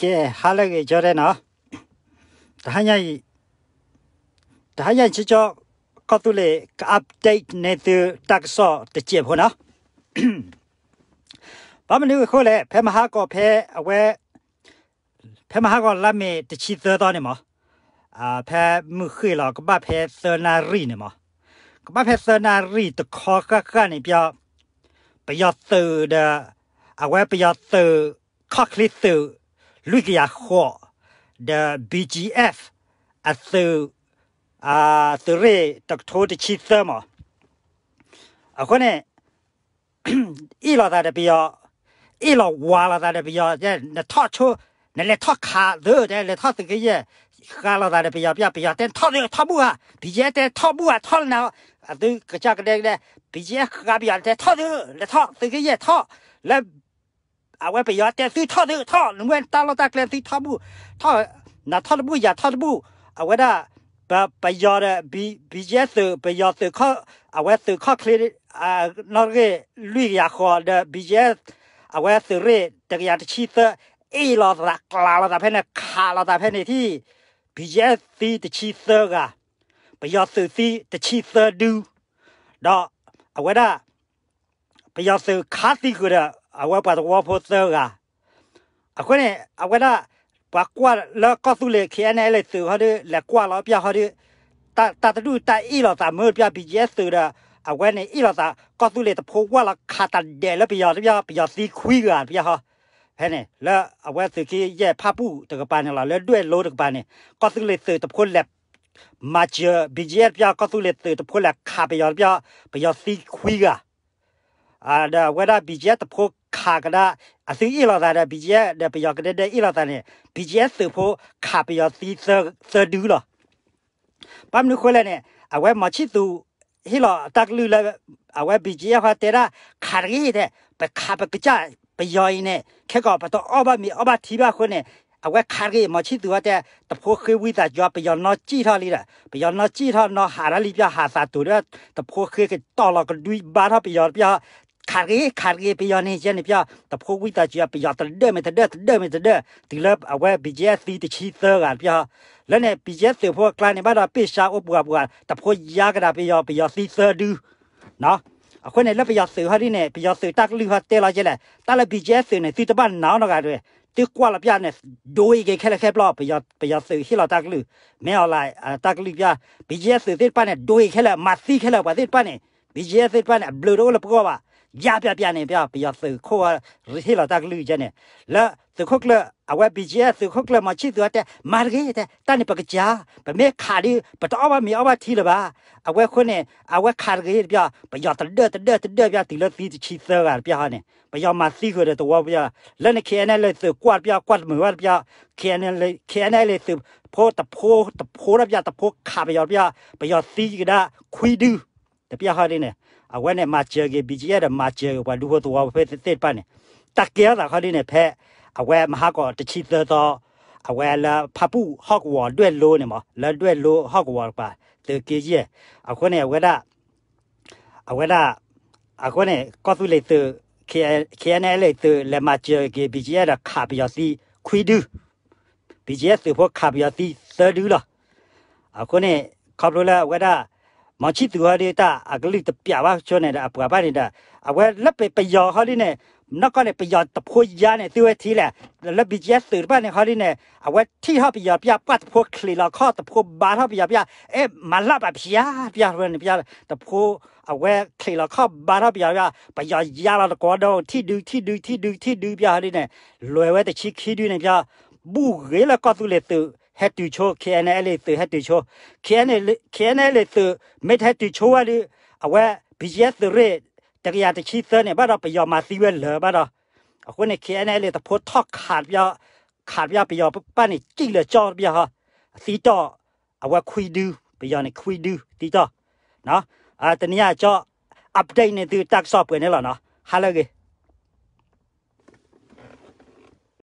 ကဲဟာလည်းကြရနော်ဒါဟညာဒါဟညာချစ်ချောကတူလေက update နေတဲ့တက်ဆော့တကြည့်ဖို့နော်ဘာမလို့ခိုးလေဖဲမဟာကောဖဲအဝဲဖဲမဟာကောလာမေတချီသတော်နေမအာဖဲမှုခေလောကဘဖဲသနာရီနေမကဘဖဲသနာရီတခေါ်ကကနေပြပယသဒအဝဲပယသခခ လစ်သလူကရခေါ် the BGF အသအာသရေတကထိုးတချီသမအခုနဲ့ဤလာတဲ့ပြဤလာဝါလာတဲ့ပြတဲ့နထချိုနလေထခါတဲ့လေထတကရဲ့ခါလာတဲ့ပြပြပြတဲ့ထတဲ့ထဘူးဟာဒီကျတဲ့ထဘူးဟာထနာအသူကကြကတဲ့ဒီကျခါပြတဲ့ထတဲ့လေထတကရဲ့ထလေ အဝဲပြရတဲ့သူထတဲ့ထလုံဝင်တာလာတဲ့သူထဘူးထနာထဘူးရထဘူးအဝဲဒါပပယောရဘီဘီဂျက်ပယောသခအဝဲသခခလီအာနော်ရေလူရခေါ်တဲ့ဘီဂျက်အဝဲသရေတကရတချီသအေးလာတာကလာလာဖဲနဲ့ခါလာတာဖဲနဲ့ที่ဘီဂျက်သီတချီသကပယောသသီတချီသဒူတော့အဝဲဒါပယောသခါတိကရ awal pa wa po te ga a ko ne a wa da pa kwa la ko tu le khia ne le tu ha de la kwa la pya ha de ta ta tu ta i la ta mo pya bi je su da เอาไว้ในอีเราตาก็ตุเลตพว่าเราขาตัดเดแล้วปียาเปียอดปียาสีคุยกันปียอดฮะแค่นี้แล้วเอาไว้สื่อที่แย่ผ้าปูตะกปานเราแล้วด้วยโลตะกปานเนี่ยก็ตุเลสื่อตะพนแหลบมาเจอบีเจปียาก็ตุเลสื่อตะพนแหลบขาปียอดปียาดปียอดซีคุยกันอ่าเดี๋ยวเวลาบีเจตะพน ခါကဒါအစီအလာဒါဘီဂျက်ဒပယောကတဲ့အလာတာနေဘီဂျက်စဖို့ခါပယောစီဆာဆာဒူလာပမ်နုခွလဲနေအဝဲမချီတူဟီလာတက်လူလာအဝဲဘီဂျက်ဟာတဲ့ခါရီတဲ့ပခါပကကြပယောင်းနေခဲကောပတော့အဘမီအဘတီဘာခွနေအဝဲခါရီမချီတူတဲ့တဖိုးခွေဝိတာကြပယောနော်ကြည့်ထားလိတာပယောနော်ကြည့်ထားနော်ဟာရလိပြဟာစာတူတဲ့တဖိုးခွေကတော်လကဒွိဘာသာပယောပြ ခါရီခါရီပယောနေကျနေပြတဖိုးဝိတာကြီးပယောတဒဲမေတဒဲတဒဲမေတဒဲဒီလအဝဲဘီဂျက်စီတချီသကပြလည်းနေဘီဂျက်စေဖို့ကလနေဘာတော့ပိရှာအပူအပူတဖိုးရကတာပယောပယောစီသဒူနော်အခုနဲ့လက်ပယောစေဟာဒီနဲ့ပယောစေတက်လူဟာတဲလာကျလဲတလဘီဂျက်စေနဲ့စီတပတ်နောင်းတော့ကတွေတိကွာလပြနဲ့ဒိုးရီခဲခဲပလောပယောပယောစေဟီလာတက်လူမဲအလိုက်တက်လူပြဘီဂျက်စေတိပတ်နဲ့ဒိုးရီခဲလမစီခဲလပါတိပတ်နဲ့ဘီဂျက်စေပတ်နဲ့ဘလူတော့လပကောပါ ရပြပြနေပြပြသခေါ်ရဟီလာတကလူကျနေလာသခုကလအဝဘီဂျီသခုကလမချီတော့တဲ့မာဂေတဲ့တန်ပကကြာဗမေခါဒီပတော့ဘာမီအဝတီလပါအဝခွနဲ့အဝခါဂေပြပယတဒတဒတဒပြတီလသီချီသကပြဟာနေပယမစီကိုတဲ့တော့ပြလက်နေခဲနေလေသကွာပြကွာမဝပြခဲနေလေခဲနေလေသဖိုးတဖိုးတဖိုးရပြတဖိုးခါပြပြပယစီကဒါခွီဒူ တပြဟာနေအဝဲနဲ့မာချေကေဘီဂျီရမာချေဘာလူဟတော်ဝဖက်တဲ့ပန်တက်ကြတာခါဒီနဲ့ဖဲအဝဲမဟာကောတချီသတော့အဝဲလာဖပူဟော့ဝါတွဲလို့နေမလာတွဲလို့ဟော့ဝါပါတေကေကြီးအခုနဲ့ဝဲတာအဝဲတာအခုနဲ့ကောသူလေတခေခေနဲ့လေတလေမာချေကေဘီဂျီရခါပြစီခွီဒူဘီဂျီရစဖို့ခါပြစီသဒူလာအခုနဲ့ခေါပလိုလာဝဲတာ မချီတူဟာဒီတာအကလိတပြပါချောနေတာအပွားပါနေတာအဝဲလက်ပေပယောဟာဒီနဲ့နကလည်းပယောတဖိုးရနဲ့သူဝဲထီလာလက်ဘီကျက်စပါနဲ့ဟာဒီနဲ့အဝဲထီဟာပယောပြပတ်ဖိုးခလီလာခော့တဖိုးဘာဟာပယောပြအဲမလာပါပြာပြရနေပြတဖိုးအဝဲခလီလာခော့ဘာဟာပယောပြပယောရလာတော့တော့ထီဒူထီဒူထီဒူထီဒူပြဟာဒီနဲ့လွယ်ဝဲတချီခီဒူနဲ့ပြဘူးရဲလာကောတူလေတူ had to show KNL သူ had to show KNL KNL သူ made had to show ali awa BGS သူရတကရတချီသနေဘာတော့ပယောမစီဝဲလောဘာတော့အခုနေ KNL တဖို့ထောက်ခါပြခါပြပယောပနေကြည့်လေကြောပြဟာစီတော့အဝခွီဒူပယောနေခွီဒူတီတော့နော်အာတနည်းကြော update နေသူတက်ဆော့ပွေနေလားနော်ဟာလကေ